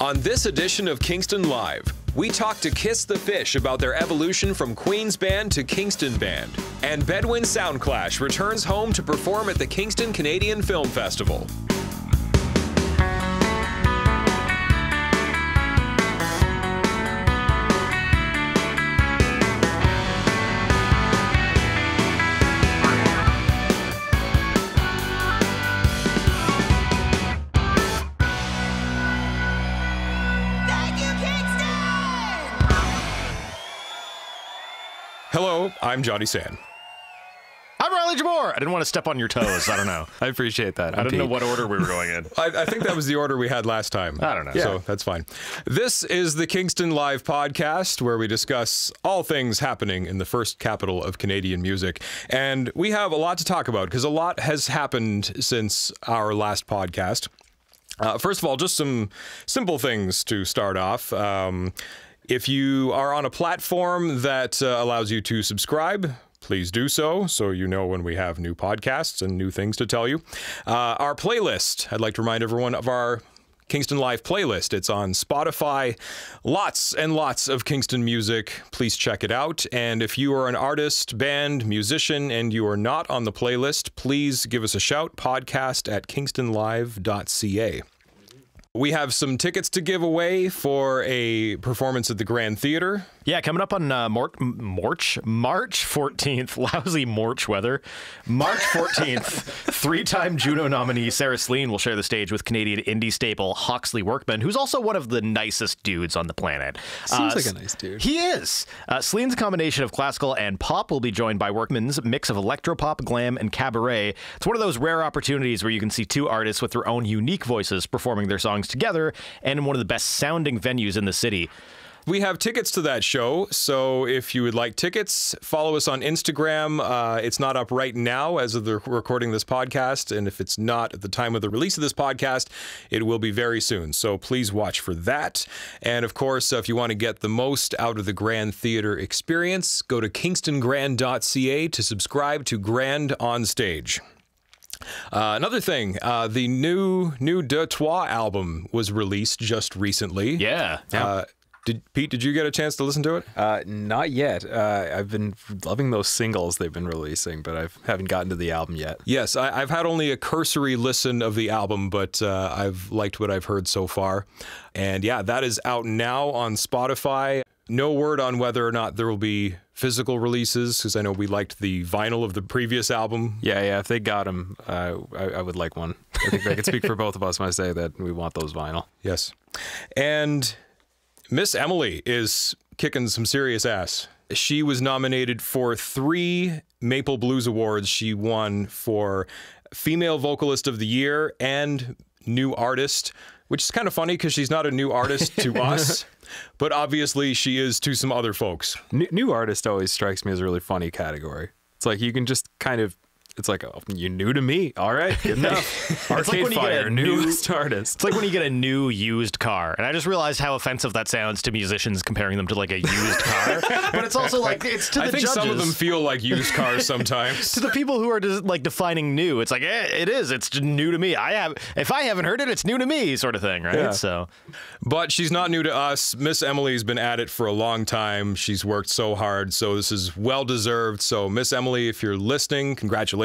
On this edition of Kingston Live, we talk to Kiss the Fish about their evolution from Queen's Band to Kingston Band. And Bedouin Soundclash returns home to perform at the Kingston Canadian Film Festival. I'm Johnny San. I'm Riley Jabour. I didn't want to step on your toes. I don't know. I appreciate that. I didn't know what order we were going in. I, I think that was the order we had last time. I don't know. So that's fine. This is the Kingston Live podcast where we discuss all things happening in the first capital of Canadian music. And we have a lot to talk about because a lot has happened since our last podcast. Uh, first of all, just some simple things to start off. Um, if you are on a platform that uh, allows you to subscribe, please do so so you know when we have new podcasts and new things to tell you. Uh, our playlist, I'd like to remind everyone of our Kingston Live playlist. It's on Spotify. Lots and lots of Kingston music. Please check it out. And if you are an artist, band, musician, and you are not on the playlist, please give us a shout. Podcast at kingstonlive.ca. We have some tickets to give away for a performance at the Grand Theater. Yeah, coming up on uh, Mor- March March 14th. Lousy March weather. March 14th. Three-time Juno nominee Sarah Slean will share the stage with Canadian indie staple Hawksley Workman, who's also one of the nicest dudes on the planet. Seems Uh, like a nice dude. He is. Uh, Slean's combination of classical and pop will be joined by Workman's mix of electropop, glam, and cabaret. It's one of those rare opportunities where you can see two artists with their own unique voices performing their songs together and in one of the best sounding venues in the city. We have tickets to that show, so if you would like tickets, follow us on Instagram. Uh, it's not up right now as of the recording this podcast, and if it's not at the time of the release of this podcast, it will be very soon. So please watch for that. And of course, uh, if you want to get the most out of the Grand Theater experience, go to kingstongrand.ca to subscribe to Grand on Stage. Uh, another thing, uh, the new new De Trois album was released just recently. Yeah. Uh, did Pete? Did you get a chance to listen to it? Uh, not yet. Uh, I've been loving those singles they've been releasing, but I haven't gotten to the album yet. Yes, I, I've had only a cursory listen of the album, but uh, I've liked what I've heard so far. And yeah, that is out now on Spotify. No word on whether or not there will be physical releases, because I know we liked the vinyl of the previous album. Yeah, yeah. If they got them, uh, I, I would like one. I think I can speak for both of us when I say that we want those vinyl. Yes. And Miss Emily is kicking some serious ass. She was nominated for three Maple Blues Awards. She won for Female Vocalist of the Year and New Artist, which is kind of funny because she's not a new artist to us, but obviously she is to some other folks. New, new artist always strikes me as a really funny category. It's like you can just kind of. It's like oh, you new to me. All right, good enough. like Arcade when you get a Fire, new- artist. It's like when you get a new used car, and I just realized how offensive that sounds to musicians comparing them to like a used car. but it's also like it's to the I think judges. some of them feel like used cars sometimes. to the people who are just like defining new, it's like eh, it is. It's new to me. I have if I haven't heard it, it's new to me, sort of thing, right? Yeah. So But she's not new to us. Miss Emily's been at it for a long time. She's worked so hard, so this is well deserved. So, Miss Emily, if you're listening, congratulations.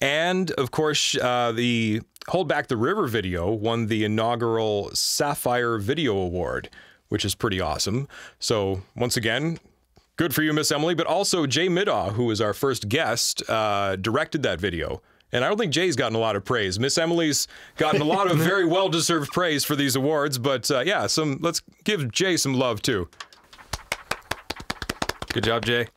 And of course, uh, the Hold Back the River video won the inaugural Sapphire Video Award, which is pretty awesome. So, once again, good for you, Miss Emily. But also, Jay Middaw, who was our first guest, uh, directed that video. And I don't think Jay's gotten a lot of praise. Miss Emily's gotten a lot of very well-deserved praise for these awards, but uh, yeah, some let's give Jay some love too. Good job, Jay.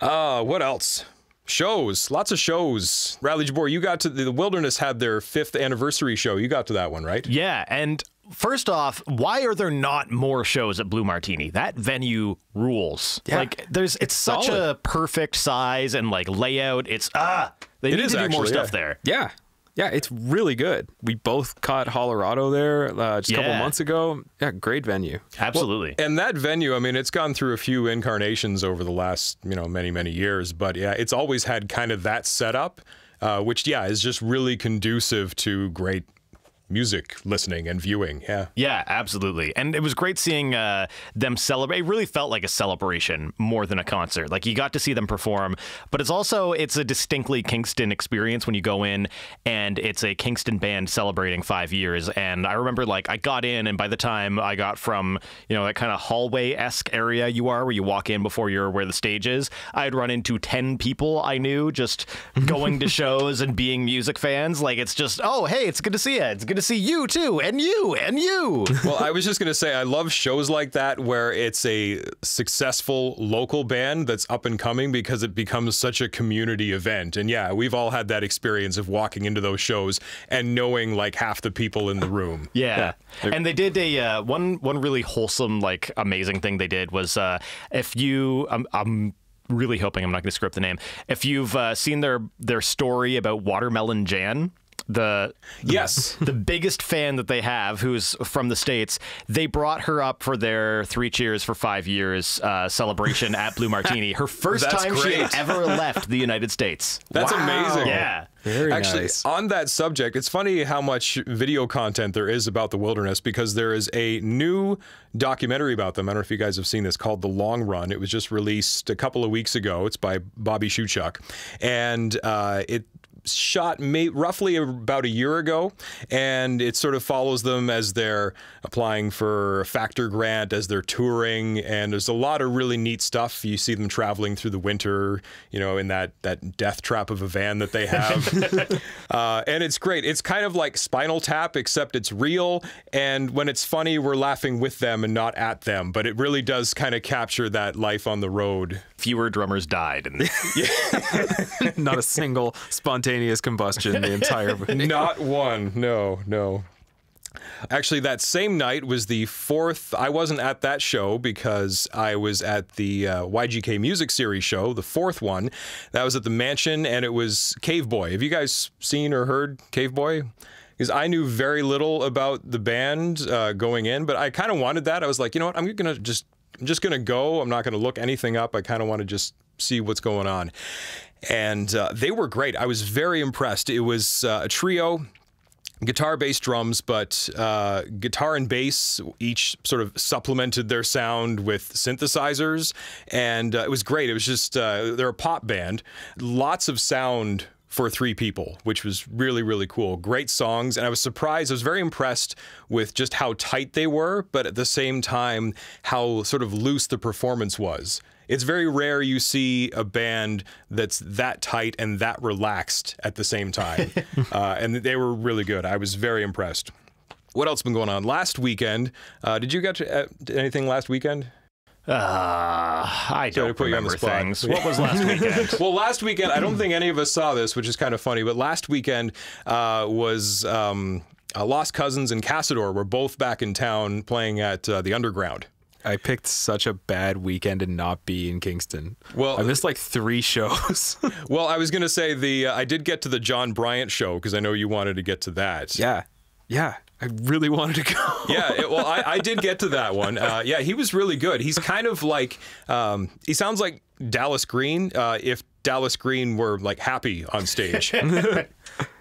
Uh, what else? Shows, lots of shows. Riley Jabour, you got to the Wilderness had their fifth anniversary show. You got to that one, right? yeah, and first off, why are there not more shows at Blue Martini? That venue rules. Yeah. Like there's it's, such solid. a perfect size and like layout. It's ah they It need to do more stuff yeah. there. Yeah. Yeah, it's really good. We both caught Colorado there uh, just a couple months ago. Yeah, great venue. Absolutely. And that venue, I mean, it's gone through a few incarnations over the last, you know, many, many years. But yeah, it's always had kind of that setup, uh, which, yeah, is just really conducive to great music listening and viewing. Yeah. Yeah, absolutely. And it was great seeing uh, them celebrate. It really felt like a celebration more than a concert. Like you got to see them perform, but it's also it's a distinctly Kingston experience when you go in and it's a Kingston band celebrating 5 years and I remember like I got in and by the time I got from, you know, that kind of hallway-esque area you are where you walk in before you're where the stage is, I had run into 10 people I knew just going to shows and being music fans. Like it's just, "Oh, hey, it's good to see you. It's good to see you too and you and you." well, I was just going to say, I love shows like that where it's a successful local band that's up and coming because it becomes such a community event. And yeah, we've all had that experience of walking into those shows and knowing like half the people in the room. Yeah. And they did a uh, one one really wholesome like amazing thing they did was uh, if you I'm, I'm really hoping I'm not going to screw up the name. If you've uh, seen their their story about Watermelon Jan, the Yes. the biggest fan that they have, who's from the states, they brought her up for their three cheers for five years uh, celebration at Blue Martini. Her first That's time she had ever left the United States. That's amazing. Yeah. Very Actually, nice. on that subject, it's funny how much video content there is about the wilderness because there is a new documentary about them. I don't know if you guys have seen this called The Long Run. It was just released a couple of weeks ago. It's by Bobby Shuchuk. And uh, it shot may, roughly about a year ago, and it sort of follows them as they're applying for a factor grant, as they're touring, and there's a lot of really neat stuff. You see them traveling through the winter, you know, in that that death trap of a van that they have, uh, and it's great. It's kind of like Spinal Tap, except it's real, and when it's funny, we're laughing with them and not at them. But it really does kind of capture that life on the road. Fewer drummers died. And Not a single spontaneous combustion the entire movie. Not one. No, no. Actually, that same night was the fourth. I wasn't at that show because I was at the uh, YGK Music Series show, the fourth one. That was at the Mansion, and it was Caveboy. Have you guys seen or heard Caveboy? Because I knew very little about the band uh, going in, but I kind of wanted that. I was like, you know what? I'm gonna just, I'm just gonna go. I'm not gonna look anything up. I kind of want to just see what's going on. And uh, they were great. I was very impressed. It was uh, a trio guitar, bass, drums, but uh, guitar and bass each sort of supplemented their sound with synthesizers, and uh, it was great. It was just uh, they're a pop band, lots of sound for three people, which was really really cool. Great songs, and I was surprised. I was very impressed with just how tight they were, but at the same time how sort of loose the performance was. It's very rare you see a band that's that tight and that relaxed at the same time. uh, and they were really good. I was very impressed. What else been going on? Last weekend, uh, did you get to, uh, anything last weekend? Uh, I Sorry don't put you on the remember things. What was last weekend? Well, last weekend, I don't think any of us saw this, which is kind of funny, but last weekend uh, was um, uh, Lost Cousins and Cassador were both back in town playing at uh, the Underground. I picked such a bad weekend to not be in Kingston. Well- I missed like three shows. Well, I was going to say the uh, I did get to the John Bryant show because I know you wanted to get to that. yeah, yeah. I really wanted to go. yeah, it, well, I, I did get to that one. Uh, yeah, he was really good. He's kind of like, um, he sounds like Dallas Green uh, if Dallas Green were like happy on stage.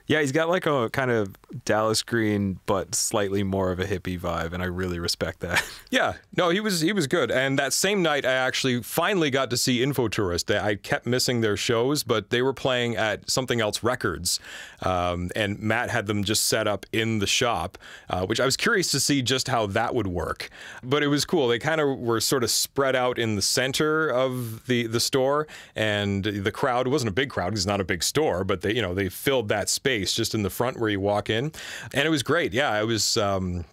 Yeah, he's got like a kind of Dallas Green, but slightly more of a hippie vibe, and I really respect that. yeah, no, he was he was good. And that same night, I actually finally got to see Infotourist. They- I kept missing their shows, but they were playing at Something Else Records, um, and Matt had them just set up in the shop, uh, which I was curious to see just how that would work. But it was cool. They kind of were sort of spread out in the center of the the store, and the crowd wasn't a big crowd. It's not a big store, but they you know they filled that space just in the front where you walk in, and it was great. Yeah, it was. Um,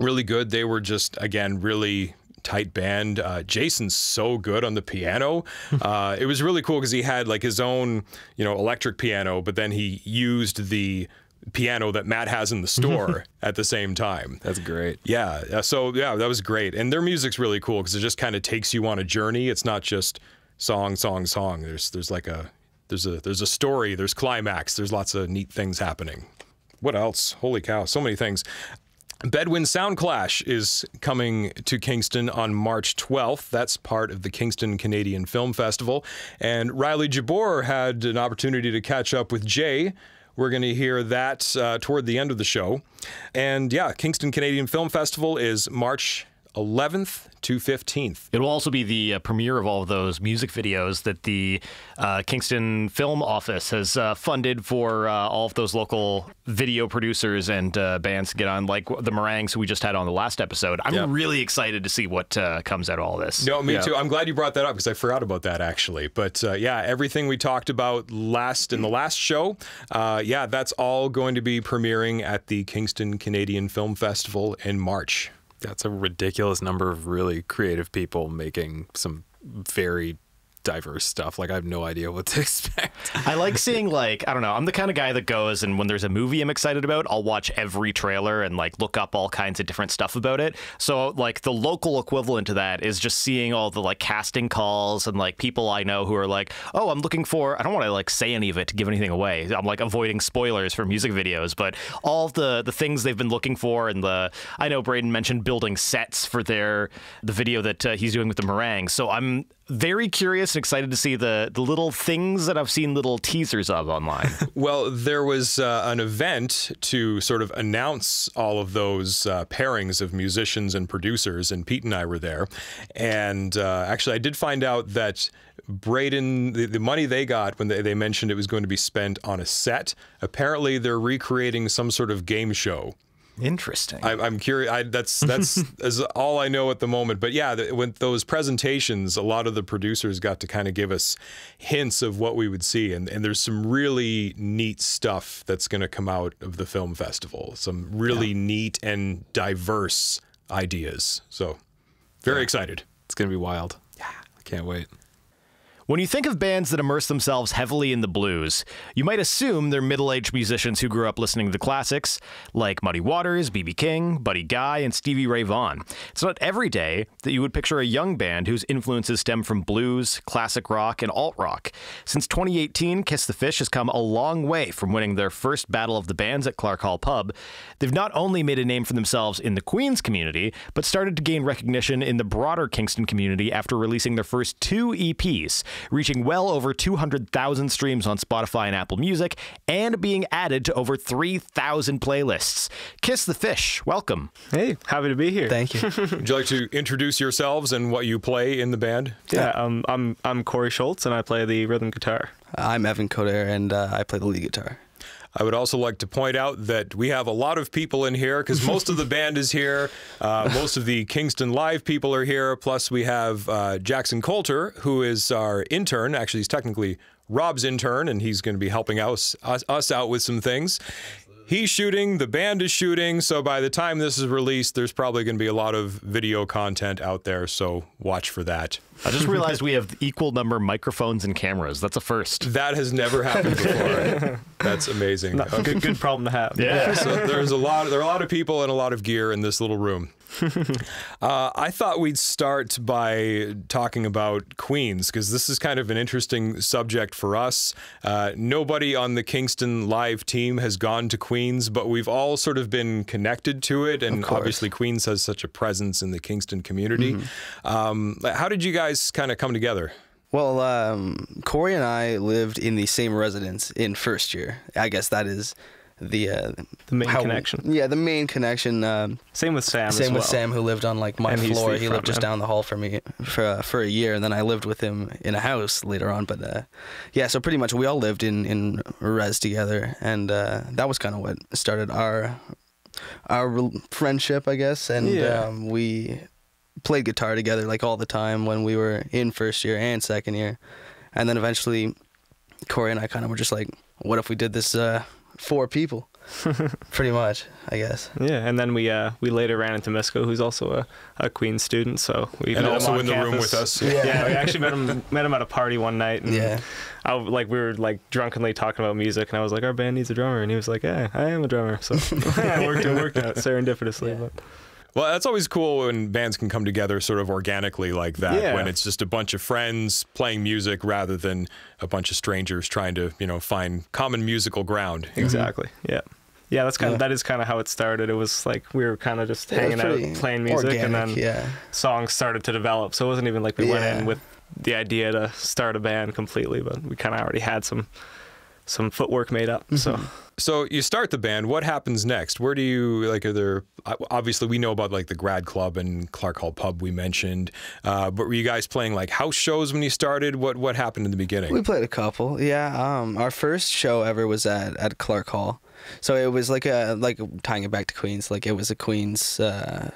really good. They were just again really tight band. Uh, Jason's so good on the piano. Uh, it was really cool because he had like his own you know electric piano, but then he used the piano that Matt has in the store at the same time. That's great. Yeah. So yeah, that was great. And their music's really cool because it just kind of takes you on a journey. It's not just song, song, song. There's there's like a there's a there's a story. There's climax. There's lots of neat things happening. What else? Holy cow! So many things. Bedouin Soundclash is coming to Kingston on March 12th. That's part of the Kingston Canadian Film Festival. And Riley Jabour had an opportunity to catch up with Jay We're going to hear that uh, toward the end of the show. And yeah, Kingston Canadian Film Festival is March 11th to 15th. It will also be the uh, premiere of all of those music videos that the uh, Kingston Film Office has uh, funded for uh, all of those local video producers and uh, bands to get on, like the Meringues we just had on the last episode. I'm Yeah. really excited to see what uh, comes out of all this. No, me Yeah. too. I'm glad you brought that up because I forgot about that actually. But uh, yeah, everything we talked about last in the last show, uh, yeah, that's all going to be premiering at the Kingston Canadian Film Festival in March. That's a ridiculous number of really creative people making some very diverse stuff. Like I have no idea what to expect. I like seeing like I don't know. I'm the kind of guy that goes and when there's a movie I'm excited about, I'll watch every trailer and like look up all kinds of different stuff about it. So like the local equivalent to that is just seeing all the like casting calls and like people I know who are like, oh, I'm looking for. I don't want to like say any of it to give anything away. I'm like avoiding spoilers for music videos, but all the the things they've been looking for and the I know Braden mentioned building sets for their the video that uh, he's doing with the meringue. So I'm very curious and excited to see the the little things that I've seen little teasers of online. Well, there was uh, an event to sort of announce all of those uh, pairings of musicians and producers, and Pete and I were there. And uh, actually, I did find out that Braden, the, the money they got when they, they mentioned it was going to be spent on a set, apparently they're recreating some sort of game show. Interesting. I, I'm curious. I, that's that's is all I know at the moment. But yeah, the, when those presentations, a lot of the producers got to kind of give us hints of what we would see, and, and there's some really neat stuff that's going to come out of the film festival. Some really neat and diverse ideas. So very excited. It's gonna be wild. Yeah, I can't wait. When you think of bands that immerse themselves heavily in the blues, you might assume they're middle aged musicians who grew up listening to the classics, like Muddy Waters, B.B. King, Buddy Guy, and Stevie Ray Vaughan. It's not every day that you would picture a young band whose influences stem from blues, classic rock, and alt rock. Since 2018, Kiss the Fish has come a long way from winning their first Battle of the Bands at Clark Hall Pub. They've not only made a name for themselves in the Queens community, but started to gain recognition in the broader Kingston community after releasing their first two EPs, reaching well over 200,000 streams on Spotify and Apple Music, and being added to over 3,000 playlists. Kiss the Fish, welcome. Hey, happy to be here. Thank you. Would you like to introduce yourselves and what you play in the band? Yeah, um, I'm I'm Cory Schultz and I play the rhythm guitar. I'm Evan Coder, and uh, I play the lead guitar. I would also like to point out that we have a lot of people in here because most of the band is here. Uh, most of the Kingston Live people are here. Plus, we have uh, Jackson Coulter, who is our intern. Actually, he's technically Rob's intern, and he's going to be helping us, us, us out with some things. He's shooting, the band is shooting. So by the time this is released, there's probably going to be a lot of video content out there. So watch for that. I just realized we have equal number microphones and cameras. That's a first. That has never happened before. That's amazing. Okay. Good good problem to have. Yeah. so there's a lot there are a lot of people and a lot of gear in this little room uh, i thought we'd start by talking about queens because this is kind of an interesting subject for us. Uh, nobody on the kingston live team has gone to queens but we've all sort of been connected to it and obviously queens has such a presence in the kingston community. Um, how did you guys kind of come together? Well, um, Cory and I lived in the same residence in first year. I guess that is the uh, The main how- connection. Yeah, the main connection. Um, Same with Sam. same with well. Sam, who lived on like my And floor. He lived just down the hall from me for uh, for a year, and then I lived with him in a house later on. But uh, yeah, so pretty much we all lived in in res together, and uh, that was kind of what started our our friendship, I guess. And Yeah. um, we played guitar together like all the time when we were in first year and second year, and then eventually Cory and I kind of were just like, what if we did this uh, four people? pretty much, I guess. Yeah, and then we uh, we later ran into Misko, who's also a, a Queen student. So we and met him also on in the room with us Yeah. we actually met him met him at a party one night. And Yeah. I like we were like drunkenly talking about music, and I was like, "Our band needs a drummer," and he was like, "Yeah, I am a drummer." So it worked it worked out serendipitously. But Well, that's always cool when bands can come together sort of organically like that. Yeah. When it's just a bunch of friends playing music rather than a bunch of strangers trying to, you know, find common musical ground. Mhm. exactly, yeah. Yeah, that's kind of Yeah. that is kind of how it started. It was like we were kind of just Yeah, it was hanging out, playing music, and then yeah. songs started to develop. So it wasn't even like we went in with the idea to start a band completely, but we kind of already had some some footwork made up. So So you start the band. What happens next? Where do you like? Are there obviously we know about like the Grad Club and Clark Hall Pub we mentioned, uh, but were you guys playing like house shows when you started? What what happened in the beginning? We played a couple. Yeah. Um, our first show ever was at, at Clark Hall. So it was like a like tying it back to Queens. Like it was a Queens uh,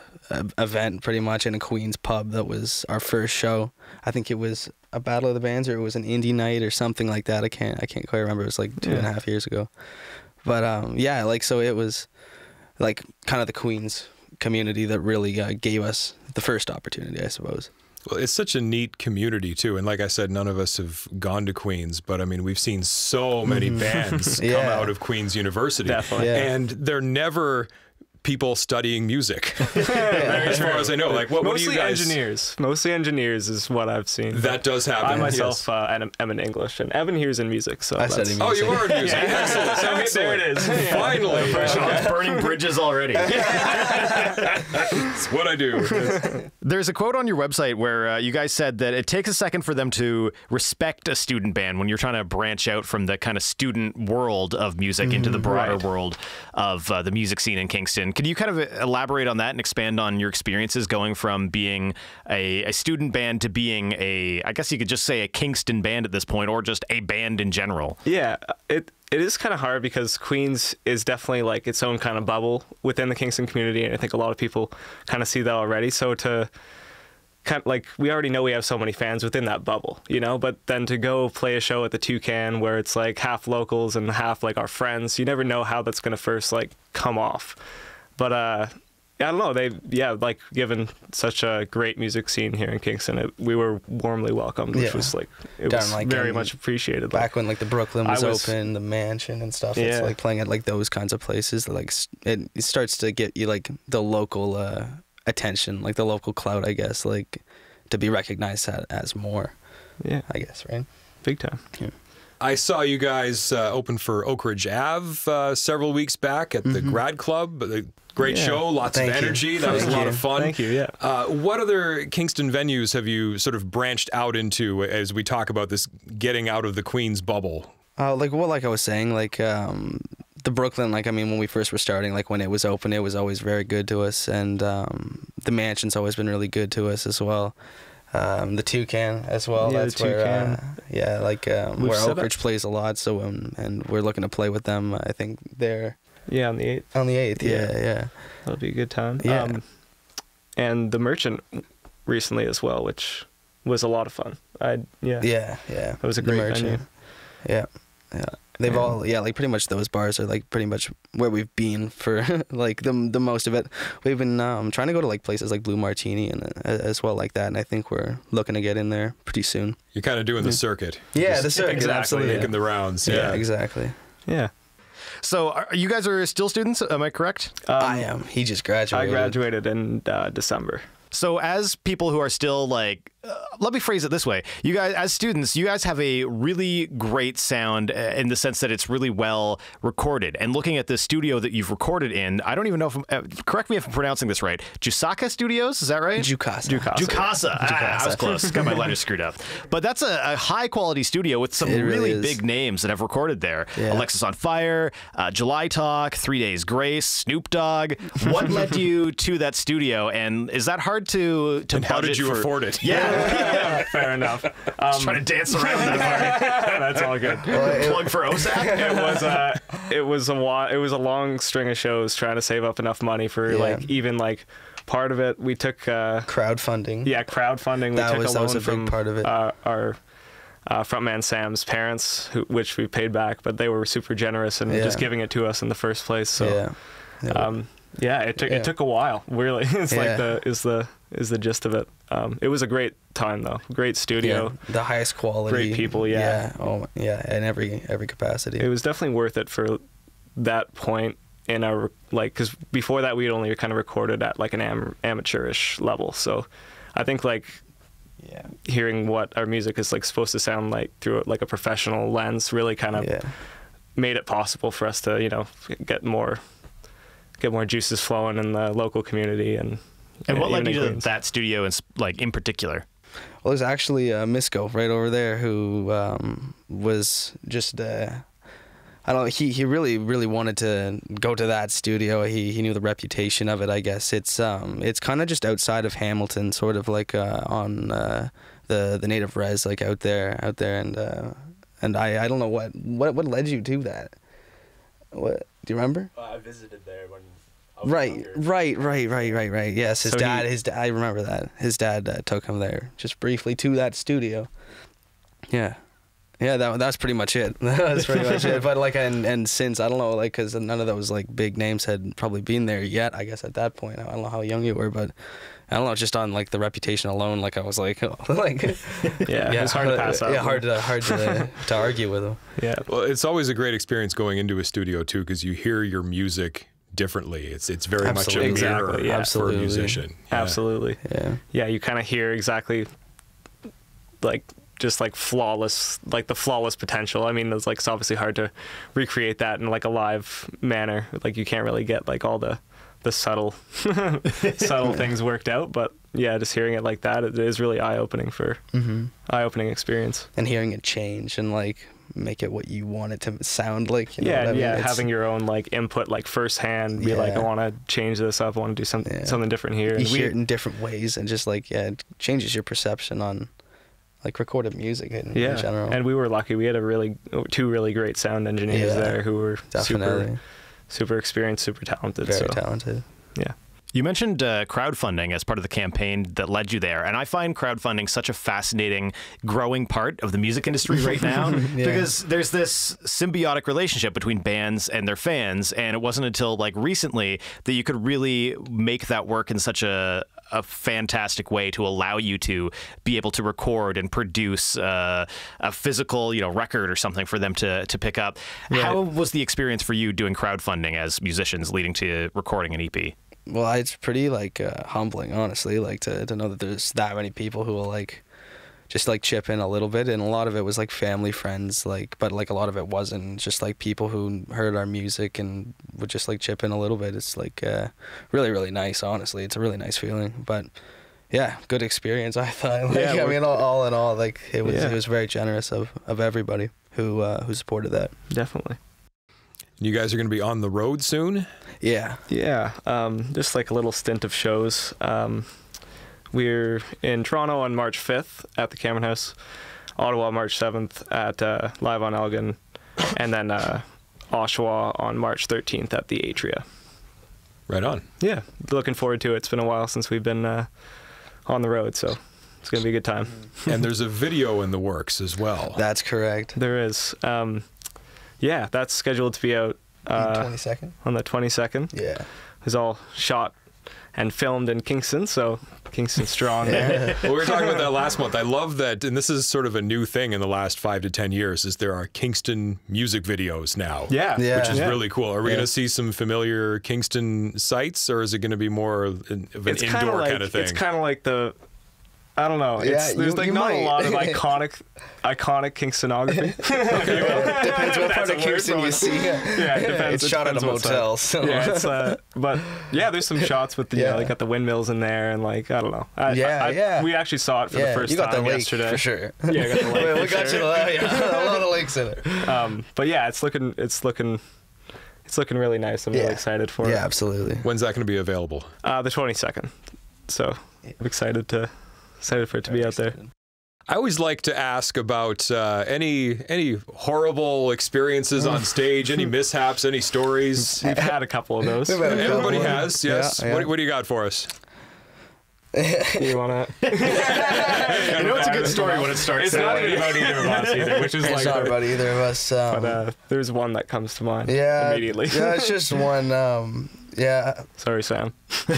event pretty much in a Queens pub. That was our first show. I think it was a Battle of the Bands or it was an indie night or something like that. I can't I can't quite remember. It was like two and a half years ago. But um, yeah, like so it was like kind of the Queens community that really uh, gave us the first opportunity, I suppose. Well, it's such a neat community too, and like I said, none of us have gone to Queens, but I mean, we've seen so many bands come out of Queens University, Definitely. Yeah. and they're never people studying music, as far as I know. Like, what, what do mostly you guys? engineers. Mostly engineers is what I've seen. That does happen. I myself yes. uh, am, am in English, and Evan here's in music. So I that's- study Oh, you are in music. Excellent. So Excellent. there it is. Finally, Sean's burning bridges already. that's what I do. There's a quote on your website where uh, you guys said that it takes a second for them to respect a student band when you're trying to branch out from the kind of student world of music into the broader Right. world of uh, the music scene in Kingston. Could you kind of uh, elaborate on that and expand on your experiences going from being a, a student band to being a, I guess you could just say a Kingston band at this point, or just a band in general? Yeah, uh, it it is kind of hard because Queens is definitely like its own kind of bubble within the Kingston community, and I think a lot of people kind of see that already. So to kind of like we already know we have so many fans within that bubble, you know, but then to go play a show at the Toucan where it's like half locals and half like our friends, you never know how that's gonna first like come off. But uh I don't know. They, yeah, like given such a great music scene here in Kingston, it, we were warmly welcomed, which Yeah. was like it was like, very much appreciated. back when like the Brooklyn was, was- open, the mansion and stuff. It's Yeah. like playing at like those kinds of places. Like it, it starts to get you like the local uh, attention, like the local clout, I guess, like to be recognized as, as more. yeah, I guess, right? big time. I saw you guys uh, open for Oak Ridge Ave uh, several weeks back at the Grad Club. A Great Yeah. show, lots Thank of you. energy. That was a lot you. of fun. Thank you, yeah. Uh, what other Kingston venues have you sort of branched out into as we talk about this getting out of the Queens bubble? Uh, like well, like I was saying, like um, the Brooklyn, like I mean, when we first were starting, like when it was open, it was always very good to us, and um, the mansion's always been really good to us as well. Um, the Toucan as well. Yeah, the that's where, uh, yeah, like um, where set Oak up- Ridge plays a lot. So um, and we're looking to play with them. I think they're Yeah, on the eighth, on the eighth. Yeah, Yeah. yeah. that'll be a good time. Yeah. Um, and the Merchant recently as well, which was a lot of fun. I yeah, Yeah, yeah. It was a The great Merchant. venue. Yeah, yeah. They've Yeah. all yeah, like pretty much those bars are like pretty much where we've been for like the the most of it. We've been um, trying to go to like places like Blue Martini and uh, as well like that, and I think we're looking to get in there pretty soon. You're kind of doing the circuit. Yeah, Just the circuit, exactly, absolutely. making the rounds. yeah. Yeah. exactly. yeah. So are, you guys are still students, am I correct? I am. He just graduated. I graduated. graduated in uh, December. So, as people who are still like, uh, let me phrase it this way: you guys, as students, you guys have a really great sound uh, in the sense that it's really well recorded. And looking at the studio that you've recorded in, I don't even know if I'm, uh, correct me if I'm pronouncing this right. Jusaka Studios, is that right? Jukasa. Jukasa. Jukasa. Ah, I was close. Got my letters screwed up. But that's a, a high quality studio with some really really, big names that have recorded there. Yeah. Alexisonfire, uh, July Talk, Three Days Grace, Snoop Dogg. What led you to that studio? And is that hard to to And how did you for- afford it? Yeah, Fair enough. Just trying to dance around that part. That's all good. Plug for OSAP. it was uh, it was a wa- it was a long string of shows trying to save up enough money for Yeah. like even like part of it. We took uh, Crowdfunding. yeah crowdfunding. We That took was- a that was a big from part of it. Uh, our uh, frontman Sam's parents, who, which we paid back, but they were super generous and Yeah. just giving it to us in the first place. So yeah. Yeah. um, yeah, it took Yeah. it took a while. Really, it's Yeah. like the is the is the gist of it. Um, it was a great time though. Great studio. Yeah, the highest quality. Great people, yeah. Yeah. Oh, yeah. In every every capacity. it was definitely worth it for that point in our like because before that we had only kind of recorded at like an am- amateurish level so i think like yeah. hearing what our music is like supposed to sound like through like a professional lens really kind of made it possible for us to you know get more get more juices flowing in the local community and And what led you to that studio, in, like in particular? Well, there's actually uh, Misco right over there who um, was just uh, I don't know. He he really really wanted to go to that studio. He he knew the reputation of it. I guess it's um it's kind of just outside of Hamilton, sort of like uh, on uh, the the native res, like out there out there, and uh, and I I don't know what what what led you to that. What do you remember? I visited there when Right, right, right, right, right, right. Yes, his So he- dad. His dad. I remember that. His dad uh, took him there just briefly to that studio. Yeah, yeah. That that's pretty much it. that's pretty much it. But like, and and since I don't know, like, because none of those like big names had probably been there yet. I guess at that point, I don't know how young you were, but I don't know. Just on like the reputation alone, like I was like, like, Yeah, it's hard to pass up. Yeah, hard to hard to to argue with him. Yeah. Well, it's always a great experience going into a studio too because you hear your music differently. It's it's very Absolutely. much a mirror Exactly, yeah. for a Absolutely. musician. Yeah. Absolutely. Yeah. Yeah, you kind of hear exactly like just like flawless like the flawless potential. I mean, it's like it's obviously hard to recreate that in like a live manner. Like you can't really get like all the the subtle subtle things worked out, but yeah, just hearing it like that it is really eye-opening for Mm-hmm. eye-opening experience. and hearing it change and like make it what you want it to sound like. You know yeah, what I mean? yeah, It's- having your own like input like firsthand, be like I want to change this up, I want to do something Yeah. something different here. you And we- hear it in different ways and just like yeah, it changes your perception on like recorded music in, yeah, in general. and we were lucky. We had a really two really great sound engineers Yeah, there who were definitely super super experienced, super talented. very so talented. yeah, You mentioned uh, crowdfunding as part of the campaign that led you there, and I find crowdfunding such a fascinating, growing part of the music industry right now because there's this symbiotic relationship between bands and their fans, and it wasn't until like recently that you could really make that work in such a a fantastic way to allow you to be able to record and produce uh, a physical, you know, record or something for them to to pick up. How was the experience for you doing crowdfunding as musicians, leading to recording an EP? Well, it's pretty like uh, humbling, honestly, like to to know that there's that many people who will like just like chip in a little bit, and a lot of it was like family, friends, like, but like a lot of it wasn't just like people who heard our music and would just like chip in a little bit. It's like uh, really, really nice. Honestly, it's a really nice feeling, but. Yeah, good experience. I thought. Like, Yeah, I mean, all, all in all, like it was, Yeah. it was very generous of, of everybody who uh, who supported that. definitely. You guys are going to be on the road soon. Yeah, Yeah, um, just like a little stint of shows. Um, we're in Toronto on March 5th at the Cameron House, Ottawa March 7th at uh, Live on Elgin, and then uh, Oshawa on March 13th at the Atria. Right on. Yeah, looking forward to it. It's been a while since we've been uh, on the road, so it's gonna be a good time. and there's a video in the works as well. that's correct. There is, um, yeah, that's scheduled to be out uh, Twenty second. on the 22nd. Yeah. It's all shot and filmed in Kingston, so Kingston strong there. well, we were talking about that last month. I love that, and this is sort of a new thing in the last five to ten years. Is there are Kingston music videos now? Yeah, Yeah. which is Yeah. really cool. Are we Yeah. going to see some familiar Kingston sites, or is it going to be more of an, of an it's kind of indoor like kind of thing? it's kind of like the I don't know. Yeah, It's, there's you- like you not might. a lot of iconic iconic Kingstonography. Depends what part of a Kingston you see. yeah, it depends. It's it shot at a depends what side. motel, so- yeah, it's uh, but yeah, there's some shots with the you Yeah. know, like got the windmills in there and like I don't know. I, Yeah, I, I- yeah. We actually saw it for yeah, the first you got time the lake yesterday. for sure. Yeah, I got the lake. we got sure. you the yeah, a lot of lakes in it. Um, but yeah, it's looking it's looking it's looking really nice. I'm really excited for Yeah, it. Yeah, absolutely. When's that going to be available? Uh, the 22nd. So I'm excited to excited for it to be out there. I always like to ask about uh, any any horrible experiences on stage, any mishaps, any stories. We've had a couple of those. We've had a Everybody couple. has, yes. Yeah, yeah. What, what do you got for us? you wanna? You know, it's a good story when it starts. It's not even about either of us either, which is It's like. not about either of us. Um, But uh, there's one that comes to mind yeah, immediately. yeah, it's just one. Um, yeah, Sorry, Sam.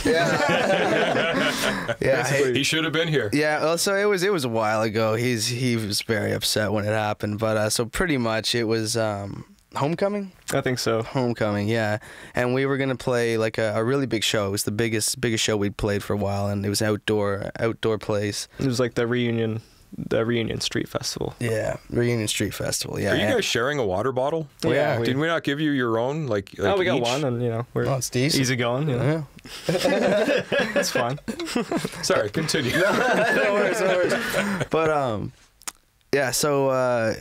yeah, yeah. hey- He should have been here. Yeah, well, so it was it was a while ago. He's he was very upset when it happened, but uh, so pretty much it was um, homecoming. I think so. Homecoming, yeah. And we were gonna play like a, a really big show. It was the biggest biggest show we'd played for a while, and it was outdoor outdoor place. It was like the reunion, the reunion street festival. Yeah, Reunion Street Festival. Yeah. Are you guys sharing a water bottle? Yeah, we- Did we not give you your own? Like, like oh, we got each? one, and you know we're Oh, it's decent. easy going. You know, Yeah. it's fine. Sorry, continue. no worries, no worries. But um, yeah. So uh,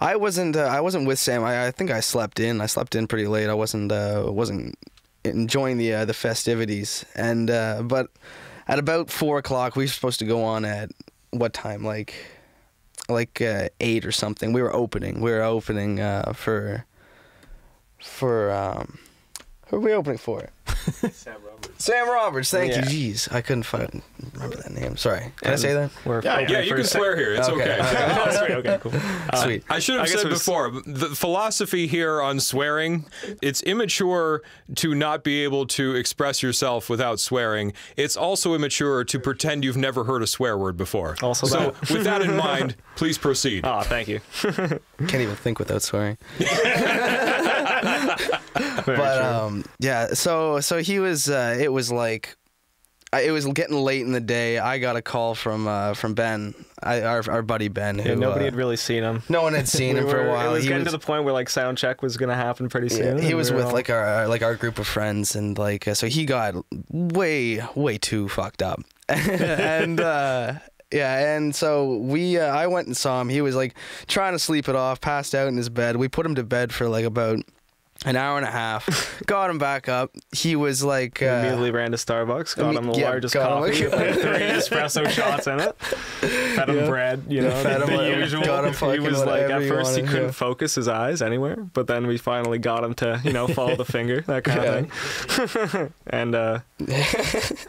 I wasn't. Uh, I wasn't with Sam. I, I think I slept in. I slept in pretty late. I wasn't. Uh, wasn't enjoying the uh, the festivities. And uh, but at about four o'clock, we were supposed to go on at what time? Like like uh, eight or something. We were opening. We were opening uh, for for um, who are we opening for? Sam Roberts. Sam Roberts. Thank Yeah. you. Jeez, I couldn't fucking remember that name. Sorry. Can I um, say that? We're Yeah, Yeah, you can swear here. It's okay. oh, sweet. Okay, cool. Uh, sweet. I should I have guess said it was- before the philosophy here on swearing it's immature to not be able to express yourself without swearing it's also immature to pretend you've never heard a swear word before Also so that. with that in mind please proceed Oh, thank you. Can't even think without swearing. But um yeah so so he was uh it was like it was getting late in the day i got a call from uh from ben I, our, our buddy ben who Yeah, nobody uh, had really seen him. no one had seen We him for a while It was he getting was, to the point where like sound check was gonna happen pretty yeah, soon. he was we with all- like our like our group of friends and like uh, so he got way way too fucked up and uh yeah, and so we, uh, I went and saw him. He was like trying to sleep it off, passed out in his bed. We put him to bed for like about an hour and a half. got him back up. He was like, uh, immediately ran to Starbucks, got him the yeah, largest got him a- coffee, with three espresso shots in it, fed him Yeah. bread, you know, fed the, him the usual. got him he was like, at first he couldn't yeah. focus his eyes anywhere, but then we finally got him to, you know, follow the finger, that kind of thing. and uh,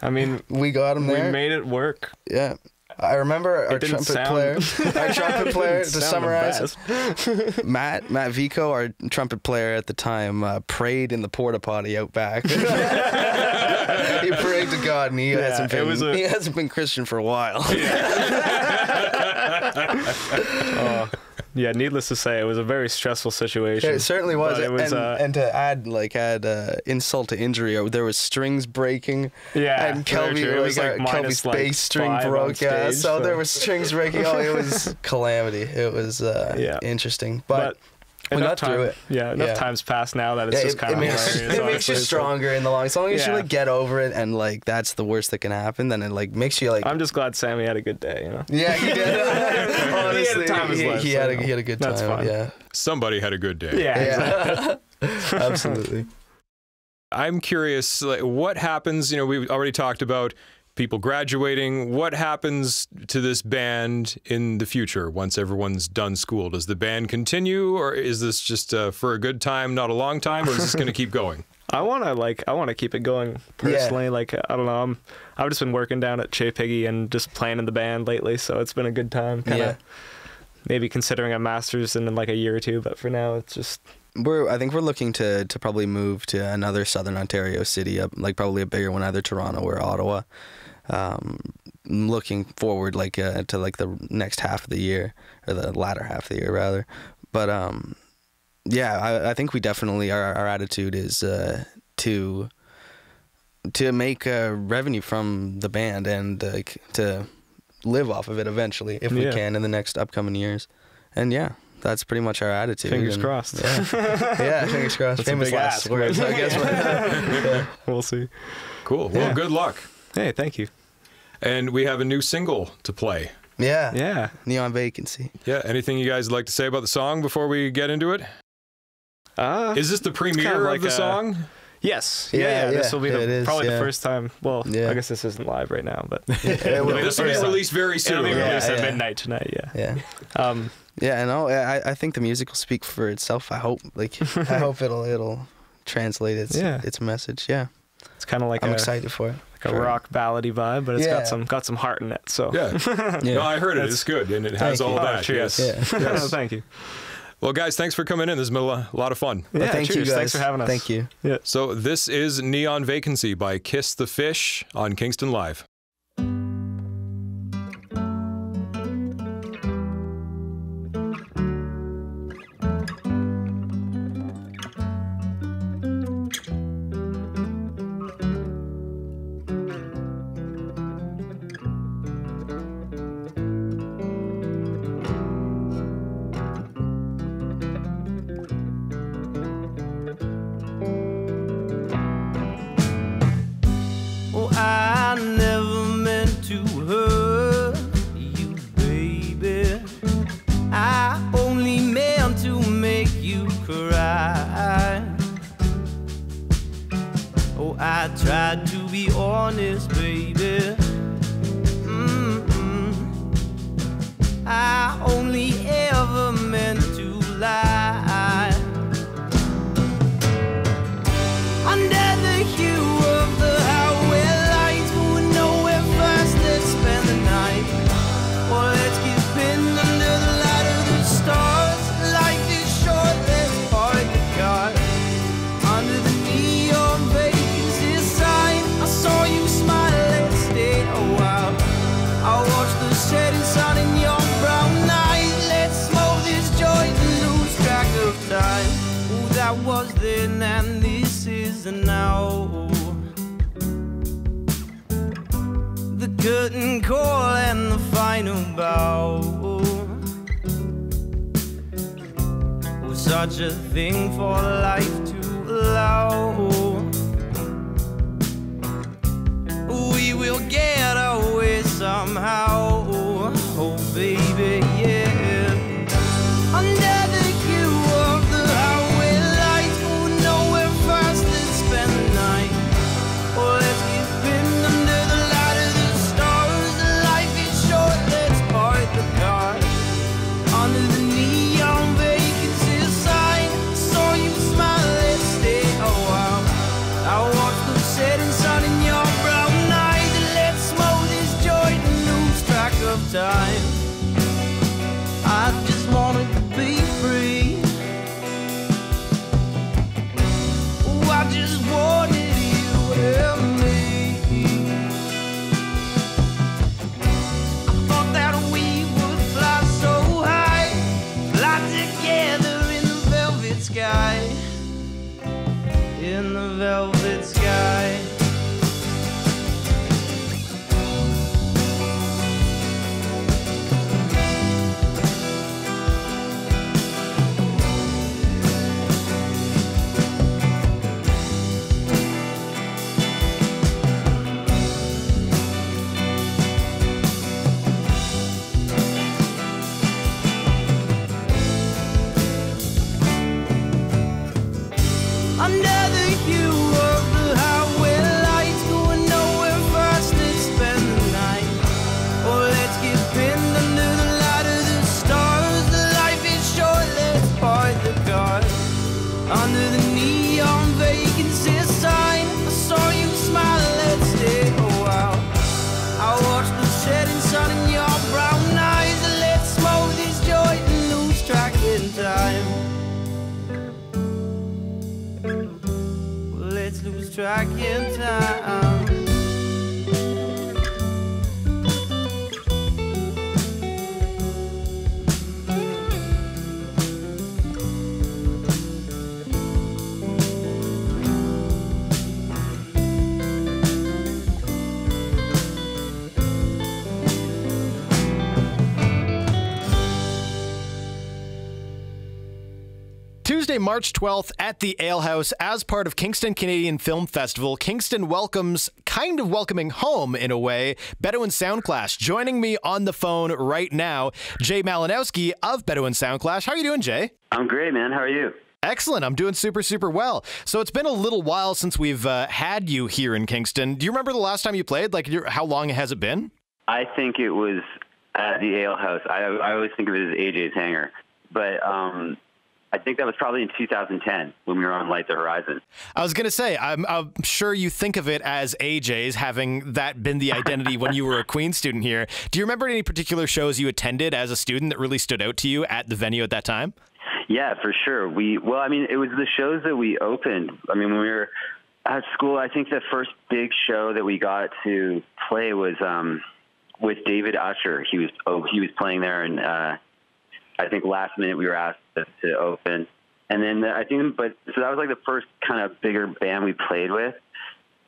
I mean, we got him we there. made it work. yeah. I remember our trumpet sound- player. Our trumpet player, to summarize. Matt Matt Vico, our trumpet player at the time, uh, prayed in the porta potty out back. he prayed to God, and he Yeah, hasn't been a- he hasn't been Christian for a while. Yeah, needless to say, it was a very stressful situation. It certainly was. It was, and, uh, and to add like add uh, insult to injury, uh, there was strings breaking. Yeah, and Kelby. It like, was, like, minus, Kelby's like, bass string broke. Yeah, so, so- there was strings breaking. Oh, it was calamity. It was uh, Yeah. interesting, but, but we enough got time, through it. Yeah, enough Yeah. time's passed now that it's yeah, just it, kind it of makes hilarious. it makes you honestly, stronger in the long. As long as you like get over it, and like that's the worst that can happen, then it like makes you like. I'm just glad Sammy had a good day. You know. yeah, he did. Honestly, time of his he, life, he so had a, he had a good time. That's fine. Yeah, somebody had a good day Yeah. exactly. absolutely. I'm curious, like, what happens? You know, we've already talked about people graduating. What happens to this band in the future once everyone's done school? Does the band continue, or is this just uh, for a good time, not a long time, or is this going to keep going? I want to like I want to keep it going personally. Like I don't know, I'm I've just been working down at Chez Piggy and just playing in the band lately, so it's been a good time. Kind of Yeah. maybe considering a masters in like a year or two, but for now it's just We're I think we're looking to to probably move to another Southern Ontario city, like probably a bigger one, either Toronto or Ottawa. Um, looking forward like uh, to like the next half of the year or the latter half of the year rather. But um, yeah, I, I think we definitely our our attitude is uh, to to make uh, revenue from the band and uh, to live off of it eventually if we Yeah. can in the next upcoming years. And yeah, that's pretty much our attitude. Fingers and- crossed. Yeah, yeah fingers crossed. That's a Famous big last ask, words, I guess. yeah. we'll see. Cool. Well, Yeah. good luck. Hey, thank you. And we have a new single to play. yeah, Yeah. Neon vacancy. Yeah. Anything you guys would like to say about the song before we get into it? Uh, Is this the premiere like of the a- song? yes. Yeah, Yeah. yeah, yeah, This will be the, it is, probably yeah. the first time. Well, Yeah. I guess this isn't live right now, but It will- This will be Yeah. released very soon. it'll soon. be Yeah, released at midnight tonight. Yeah. Yeah, Um. yeah. And oh, I, I think the music will speak for itself. I hope. Like, I hope it'll it'll translate its Yeah. its message. Yeah, It's kind of like I'm a, excited for it. Like a rock ballady vibe, but it's Yeah. got some got some heart in it. So Yeah. Yeah. No, I heard it. It's good, and it has Thank you. all Oh, that. cheers. Yes. Yeah. Yes. Thank you. Well, guys, thanks for coming in. This has been a lot of fun. Yeah, thank cheers. you guys. Thanks for having us. Thank you. Yeah. So this is Neon Vacancy by Kiss the Fish on Kingston Live. Such a thing for life to allow. We will get away somehow. Oh, baby, Tuesday, March 12th at the Ale House as part of Kingston Canadian Film Festival. Kingston welcomes, kind of welcoming home in a way, Bedouin Soundclash. Joining me on the phone right now, Jay Malinowski of Bedouin Soundclash. How are you doing, Jay? I'm great, man. How are you? Excellent. I'm doing super, super well. So it's been a little while since we've uh, had you here in Kingston. Do you remember the last time you played? Like, how long has it been? I think it was at the Ale House. I, I always think of it as AJ's hangar, but um, I think that was probably in 2010 when we were on Light the Horizon. I was going to say, I'm, I'm sure you think of it as AJ's, having that been the identity when you were a Queen student here. Do you remember any particular shows you attended as a student that really stood out to you at the venue at that time? Yeah, for sure. We well, I mean, it was the shows that we opened. I mean, when we were at school, I think the first big show that we got to play was um, with David Usher. He was oh, he was playing there, and uh, I think last minute we were asked to, to open. And then the, I think, but so that was like the first kind of bigger band we played with.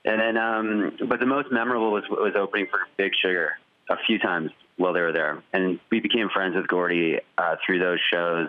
And then, um, but the most memorable was was opening for Big Sugar a few times while they were there, and we became friends with Gordy uh, through those shows,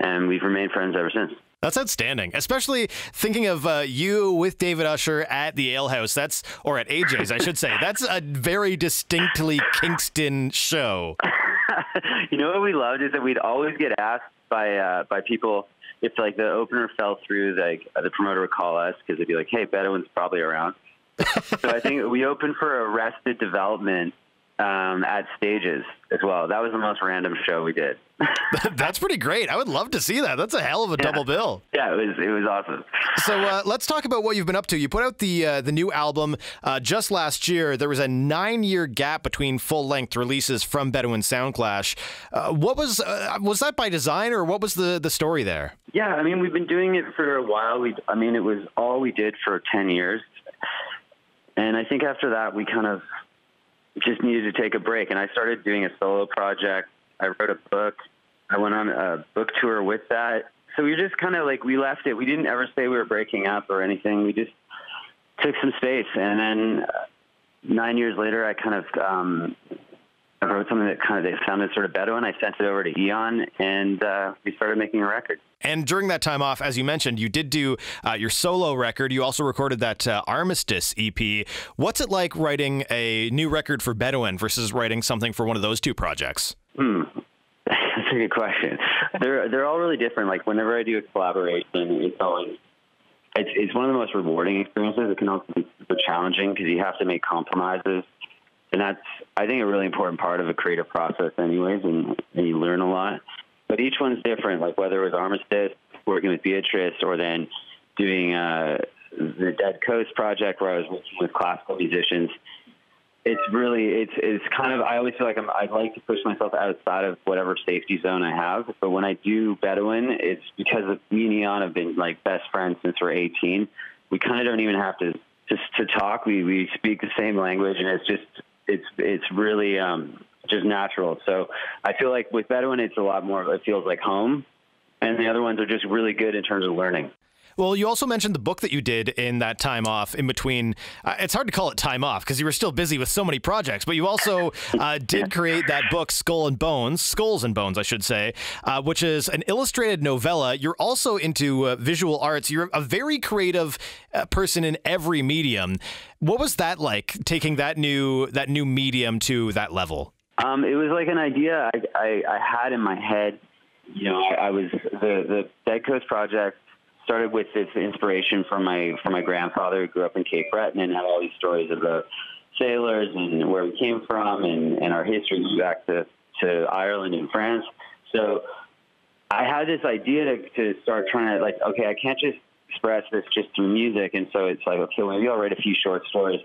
and we've remained friends ever since. That's outstanding, especially thinking of uh, you with David Usher at the Ale House. That's or at AJ's, I should say. That's a very distinctly Kingston show. you know what we loved is that we'd always get asked by uh, by people if like the opener fell through, like uh, the promoter would call us because they'd be like, "Hey, Bedouin's probably around." so I think we opened for Arrested Development um, at Stages as well. That was the most random show we did. That's pretty great. I would love to see that. That's a hell of a double bill. yeah, it was it was awesome. So uh, let's talk about what you've been up to. You put out the uh, the new album uh, just last year. There was a nine year gap between full length releases from Bedouin Soundclash. Uh, what was uh, was that by design or what was the the story there? Yeah, I mean, we've been doing it for a while. We, I mean, it was all we did for 10 years. And I think after that, we kind of just needed to take a break. And I started doing a solo project. I wrote a book. I went on a book tour with that so we just kind of like we left it. We didn't ever say we were breaking up or anything. We just took some space, and then uh, nine years later, I kind of um, I wrote something that kind of that sounded sort of Bedouin. I sent it over to Eon, and uh, we started making a record. And during that time off, as you mentioned, you did do uh, your solo record. You also recorded that uh, Armistice EP. What's it like writing a new record for Bedouin versus writing something for one of those two projects? Hmm. That's a good question. They're they're all really different. Like whenever I do a collaboration, it's always it's it's one of the most rewarding experiences. It can also be super challenging because you have to make compromises, and that's I think a really important part of a creative process, anyways. And, and you learn a lot. But each one's different. Like whether it was Armistice, working with Beatrice, or then doing uh, the Dead Coast project where I was working with classical musicians it's really it's it's kind of I always feel like I'm I like to push myself outside of whatever safety zone I have. But when I do Bedouin, it's because of me and Eon have been like best friends since we're 18. We kind of don't even have to just to talk. We we speak the same language, and it's just it's it's really um, just natural. So I feel like with Bedouin, it's a lot more. It feels like home, and the other ones are just really good in terms of learning. Well, you also mentioned the book that you did in that time off in between. Uh, it's hard to call it time off because you were still busy with so many projects, but you also uh, did create that book, Skull and Bones, Skulls and Bones, I should say, uh, which is an illustrated novella. You're also into uh, visual arts. You're a very creative uh, person in every medium. What was that like, taking that new that new medium to that level? Um, it was like an idea I, I, I had in my head. You know, I, I was the the Dead Coast project started with this inspiration from my from my grandfather who grew up in Cape Breton and had all these stories of the sailors and where we came from and, and our history back to, to Ireland and France. So I had this idea to, to start trying to like, okay, I can't just express this just through music. And so it's like, okay, well, maybe I'll write a few short stories.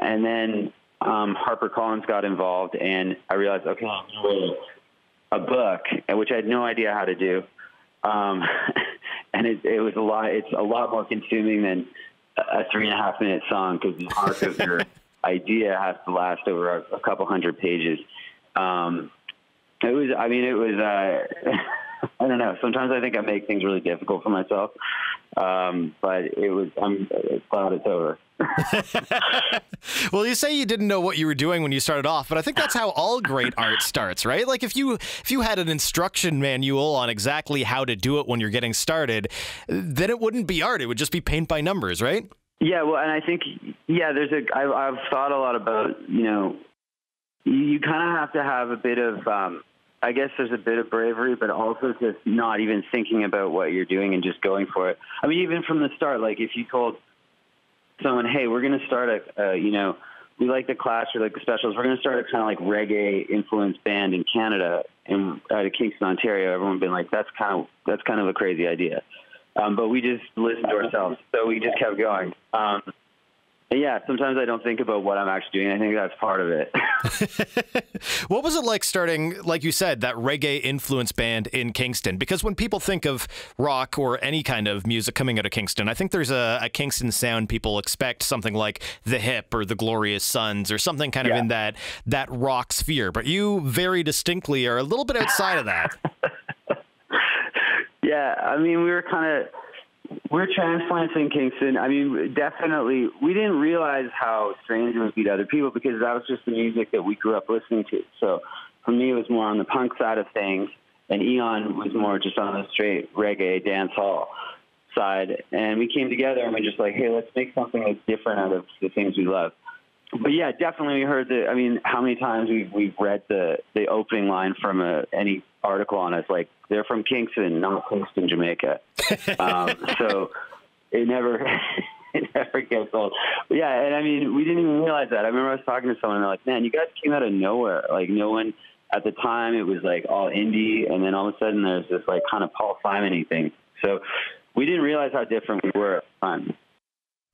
And then um, Harper Collins got involved and I realized, okay, I'm going to write a book, which I had no idea how to do. Um, and it, it was a lot. It's a lot more consuming than a three and a half minute song because the arc of your idea has to last over a, a couple hundred pages. Um, it was. I mean, it was. Uh, I don't know. Sometimes I think I make things really difficult for myself. Um, but it was. I'm glad it's over. well, you say you didn't know what you were doing when you started off, but I think that's how all great art starts, right? Like if you if you had an instruction manual on exactly how to do it when you're getting started, then it wouldn't be art; it would just be paint by numbers, right? Yeah, well, and I think yeah, there's a. I've, I've thought a lot about you know, you, you kind of have to have a bit of. Um, I guess there's a bit of bravery, but also just not even thinking about what you're doing and just going for it. I mean, even from the start, like if you told someone, hey, we're going to start a, uh, you know, we like the Clash or like the Specials. We're going to start a kind of like reggae influenced band in Canada and out of Kingston, Ontario. Everyone been like, that's kind of that's kind of a crazy idea. Um, but we just listened to ourselves, so we just kept going. Um, yeah, sometimes I don't think about what I'm actually doing. I think that's part of it. what was it like starting, like you said, that reggae influence band in Kingston? Because when people think of rock or any kind of music coming out of Kingston, I think there's a, a Kingston sound people expect something like the Hip or the Glorious Sons or something kind of Yeah. in that that rock sphere. But you very distinctly are a little bit outside of that. Yeah, I mean, we were kind of we're transplants in Kingston. I mean, definitely, we didn't realize how strange it would be to other people because that was just the music that we grew up listening to. So for me, it was more on the punk side of things, and Eon was more just on the straight reggae dance hall side. And we came together and we just like, hey, let's make something that's different out of the things we love. But yeah, definitely we heard the. I mean, how many times we've we've read the the opening line from a, any article on us, like they're from Kingston, not Kingston, Jamaica. um, so it never it never gets old. But yeah, and I mean, we didn't even realize that. I remember I was talking to someone, and they're like, "Man, you guys came out of nowhere. Like no one at the time. It was like all indie, and then all of a sudden there's this like kind of Paul Simon thing. So we didn't realize how different we were at the time.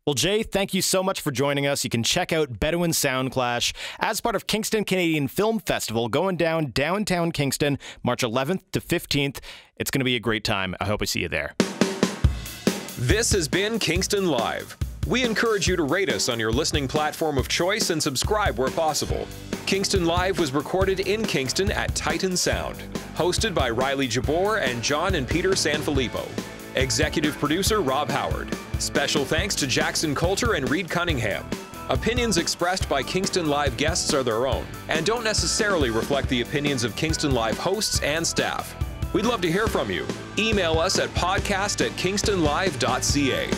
Well, Jay, thank you so much for joining us. You can check out Bedouin Soundclash as part of Kingston Canadian Film Festival going down downtown Kingston, March 11th to 15th. It's going to be a great time. I hope I see you there. This has been Kingston Live. We encourage you to rate us on your listening platform of choice and subscribe where possible. Kingston Live was recorded in Kingston at Titan Sound. Hosted by Riley Jabour and John and Peter Sanfilippo. Executive producer Rob Howard. Special thanks to Jackson Coulter and Reed Cunningham. Opinions expressed by Kingston Live guests are their own and don't necessarily reflect the opinions of Kingston Live hosts and staff. We'd love to hear from you. Email us at podcast at kingstonlive.ca.